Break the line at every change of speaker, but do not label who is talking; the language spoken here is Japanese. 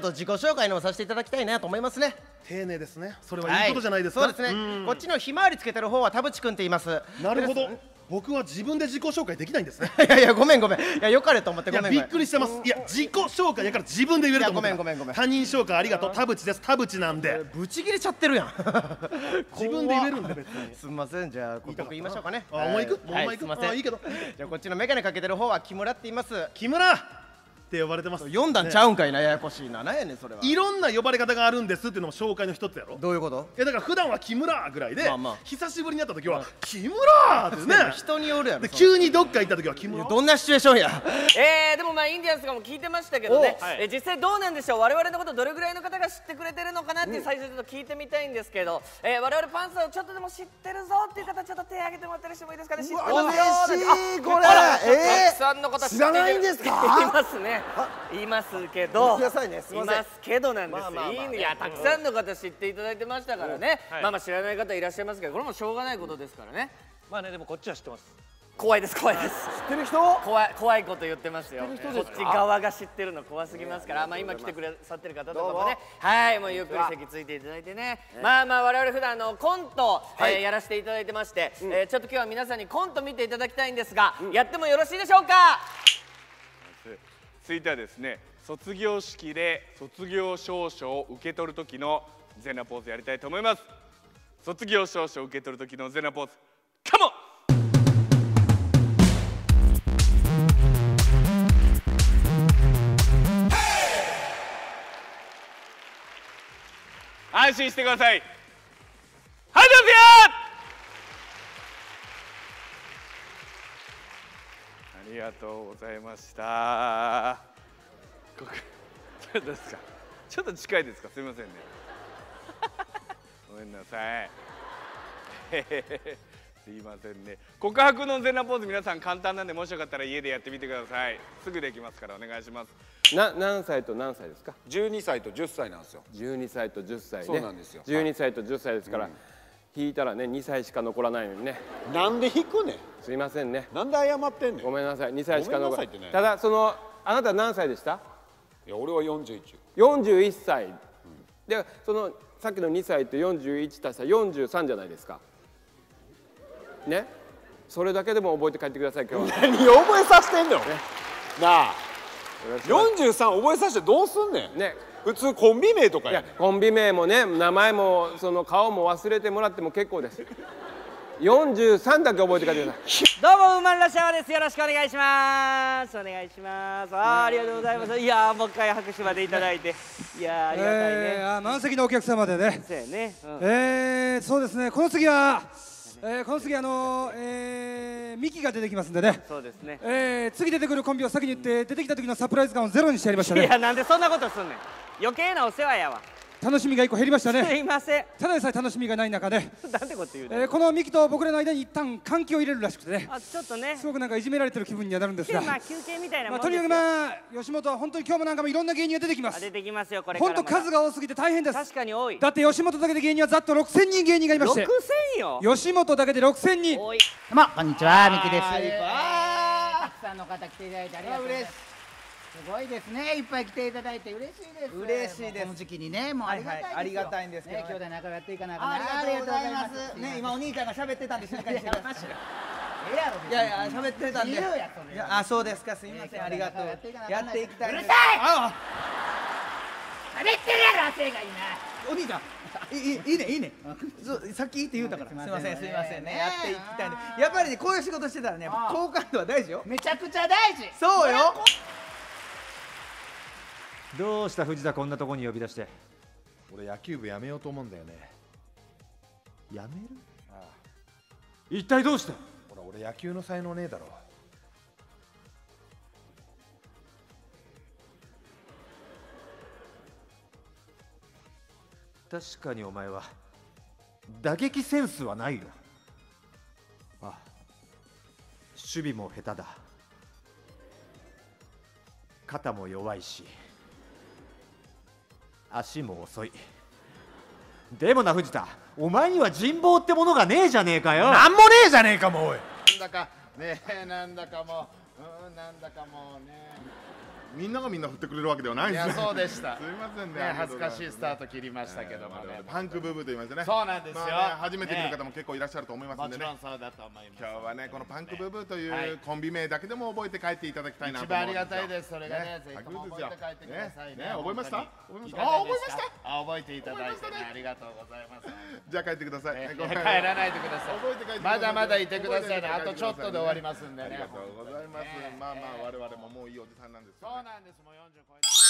自己紹介のもさせていただきたいなと思いますね。
丁寧ですね。それはいいことじゃないですか、
そうですね。
うん。
こっちのひまわりつけてる方は田淵君って言います。
なるほど。
で
僕は自分で自己紹介できないんですね。
いやいやごめんごめん。いやよかれと思ってごめん
びっくりしてます。いや自己紹介やから自分で言えると思
ごめんごめんごめん
他人紹介ありがとう。田淵です。田淵なんで。
ブチ切れちゃってるやん。
自分で言えるんで別に。
すみません。じゃあ僕言いましょうかね。
あお前行く？
はい。
お前行く？
はいすいませ
いいけど。
じゃあこっちの眼鏡かけてる方は木村って言います。
木村って呼ばれてます。
読んだんちゃうんかいなややこしいな。なんやねんそれは。い
ろんな呼ばれ方があるんですっていうのも紹介の一つやろ。
どういうこと？
いやだから普段は木村ぐらいで、
まあまあ。
久しぶりに会った時は木村ってね。
人によるやろ
で
そんな
急にどっか行った時は木村
どんなシチュエーションや？
えー、でもまあインディアンスとかも聞いてましたけどね、
おはい。
えー実際どうなんでしょう？我々のことどれぐらいの方が知ってくれてるのかなっていう最初ちょっと聞いてみたいんですけど、えー、我々パンサーをちょっとでも知ってるぞっていう方ちょっと手挙げてもらったりしてもいいですかね？知ってますよ
嬉しいこれ。
あら
えー。
たくさんの方知って
知らないんですか？
いますねいますけど
いね。すいま
すけどなんです。よ、
まあ
いいね。いやたくさんの方知っていただいてましたからね、まあまあ知らない方いらっしゃいますけどこれもしょうがないことですからね。
まあねでもこっちは知ってます。
怖いです怖いです。
知ってる人？
怖い怖いこと言ってますよ。こっち側が知ってるの怖すぎますから、まあ今来てくださってる方とかもね。はいもうゆっくり席ついていただいてね。まあまあ我々普段あのコント、えーやらせていただいてまして、えーちょっと今日は皆さんにコント見ていただきたいんですが、やってもよろしいでしょうか？
続いてはですね卒業式で卒業証書を受け取る時の全裸ポーズやりたいと思います。卒業証書を受け取る時の全裸ポーズカモン！安心してください。はいどうぞよりがとうございました。ここちょっとですか？ちょっと近いですか？すみませんね。ごめんなさい。すいませんね。告白の全裸ポーズ皆さん簡単なんでもしよかったら家でやってみてください。すぐできますからお願いします。
な何歳と何歳ですか
？12歳と10歳なんですよ
12歳と10歳ね
そうなんですよ
12歳と10歳ですから、引いたらね2歳しか残らないのにね。
なんで引くね
すいませんね。
んなんで謝ってんねん？
ごめんなさい。2歳しか残ら
なさいってね。
ただそのあなた何歳でした？
いや俺は41
41歳、でそのさっきの2歳と41足したら43じゃないですか。ね？それだけでも覚えて帰ってください今日は。
何覚えさせてんの？なあ。43覚えさせてどうすんねん？
ね
普通コンビ名とか
いやコンビ名もね名前もその顔も忘れてもらっても結構です。43だけ覚えて帰ってください。
どうもウーマンラッシャーです。よろしくお願いします。お願いします。あーありがとうございます。いやーもう一回拍手までいただいて。いやーありがたいね、
えーあ満席のお客様でね、
そうやね、うん。
えーそうですね、この次は、えーこの次、あのえーミキが出てきますんでね、
そうですね。
えー次出てくるコンビを先に言って、出てきた時のサプライズ感をゼロにしてやりましたね、
いやなんでそんなことすんねん。余計なお世話やわ
楽しみが一個減りました
す
ね、
いません。
ただでさえ楽しみがない中で、
なんてこと言うねん
えーこのミキと僕らの間に一旦換気を入れるらしくてね、
あちょっとね。
すごくなんかいじめられてる気分にはなるんですが、
まあ休憩みたいな
まあ、とにかくまあ、吉本は本当に今日もなんかもいろんな芸人が出てきます、
あ出てきますよこれから
本当、数が多すぎて大変です。
確かに多い。
だって吉本だけで芸人はざっと6000人芸人がいまして。
6000よ。
吉本だけで6000人。
多い。
どうもこんにちは、ミキです。
あ
たくさんの方来ていただいてありがとうございます。すごいですね、いっぱい来ていただいて嬉しいです。
嬉しいです。
この時期にね、もうありがたい。
はいはいありがたいんですけど。
兄弟仲良くやっていかなあ
りがとうございます。ね今お兄ちゃんが喋ってたんで静かにしてください。
ええやろ。
いやいや喋ってたんで。あそうですかすいません。ありがとう。
やってい
きたいう
るさい。
あ
喋ってるやろ、汗がいいな。
お兄ちゃん。いいいいねいいね。さっきいいって言うたから。すいませんすいませんね。やっていきたいんで。やっぱりねこういう仕事してたらね好感度は大事よ。
めちゃくちゃ大事。
そうよ
どうした藤田こんなとこに呼び出して。
俺野球部やめようと思うんだよね。
やめる？一体どうして？
ほら俺野球の才能ねえだろ。
確かにお前は打撃センスはないよ。ああ。守備も下手だ。肩も弱いし足も遅い。でもな藤田お前には人望ってものがねえじゃねえかよ。
なんもねえじゃねえかもうおい。
なんだかねえなんだかもううんなんだかもうね
みんながみんな振ってくれるわけではない
い
です
やそうでした。
すみませんね。
ね恥ずかしいスタート切りましたけどもね。
パンクブーブーと言いましてね。
そうなんですよ。
まあね初めて見る
ね
方も結構いらっしゃると思いますんでね。
もちろんそうだと思います
今日はねこのパンクブーブーと
はい。
いうコンビ名だけでも覚えて帰っていただきたいなと
一番ありがたいです。それがねぜひとも覚えて帰ってくださいね。
ねね覚えました？覚えましたあ覚えました？
あ覚えていただいてねありがとうございます。
じゃあ帰ってください、
帰らないでください。
覚えて帰って
まだまだいてくださいね。あとちょっとで終わりますんでね。
ありがとうございます、まあまあ我々ももういいおじさんなんですけどね
そうなんです。もう40超えて